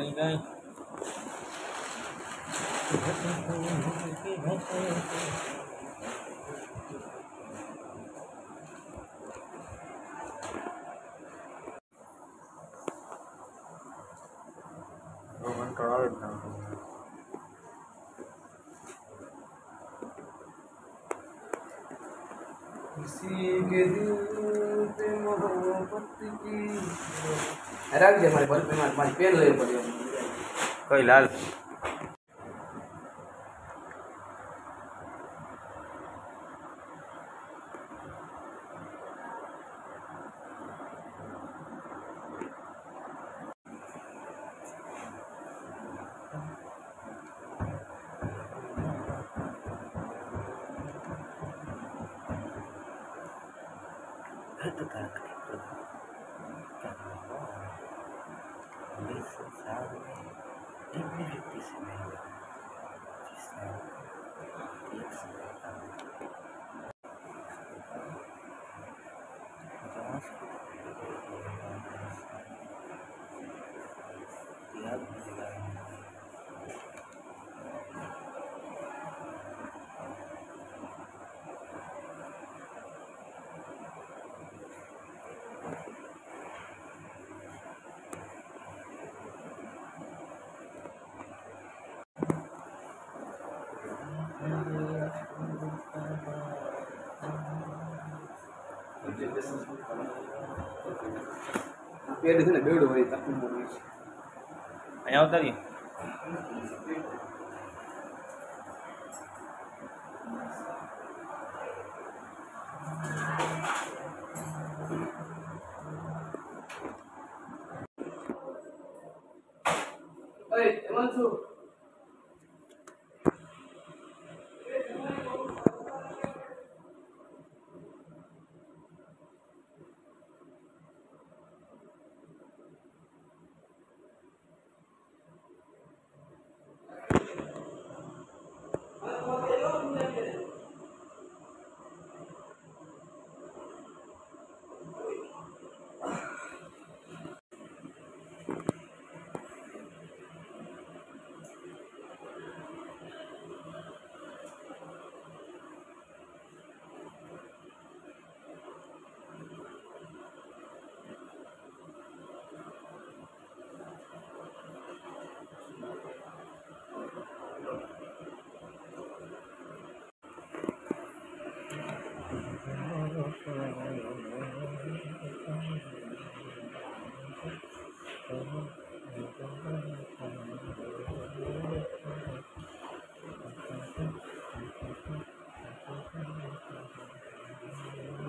いない。किसी के दिल मोहब्बत की। राख दे हमारे बल पे हमारे पेन ले पड़ी कृत करके प्रभु संसार में एक भी व्यक्ति से नहीं बना जिसने एक પેડ છે ને બેવડું હોય તકું બોલું અહીંયા ઉતારીએ અરે એમાં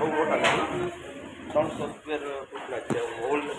ಹೋಗ್ಬೋದಲ್ಲ ಸೌಂಡ್ ಸಾಫ್ಟ್ವೇರ್ ಹೋಗ್ಲಾಗ್ತೇವೆ ಓಲ್ಡ್